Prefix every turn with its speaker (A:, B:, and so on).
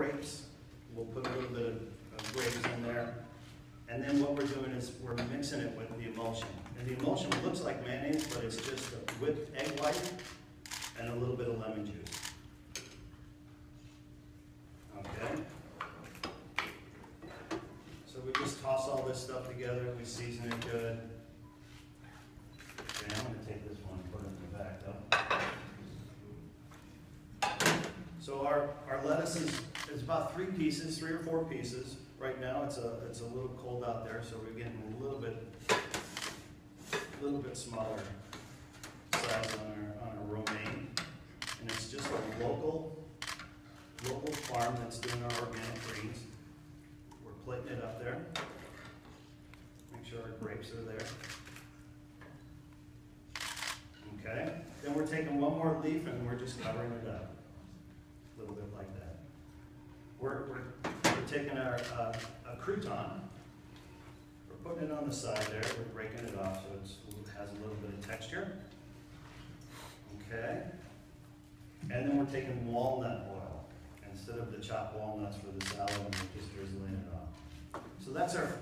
A: grapes. We'll put a little bit of, of grapes in there. And then what we're doing is we're mixing it with the emulsion. And the emulsion looks like mayonnaise, but it's just whipped egg white and a little bit of lemon juice. Okay? So we just toss all this stuff together, we season it good. Okay, I'm gonna take this one and put it in the back though. So our, our lettuce is, is about three pieces, three or four pieces. Right now, it's a, it's a little cold out there, so we're getting a little bit, a little bit smaller size on our, on our romaine. And it's just a local, local farm that's doing our organic greens. We're plating it up there. Make sure our grapes are there. Okay, then we're taking one more leaf and we're just covering it up. Little bit like that. We're, we're, we're taking our, uh, a crouton, we're putting it on the side there, we're breaking it off so it has a little bit of texture. Okay? And then we're taking walnut oil, instead of the chopped walnuts for the salad, and we're just drizzling it off. So that's our,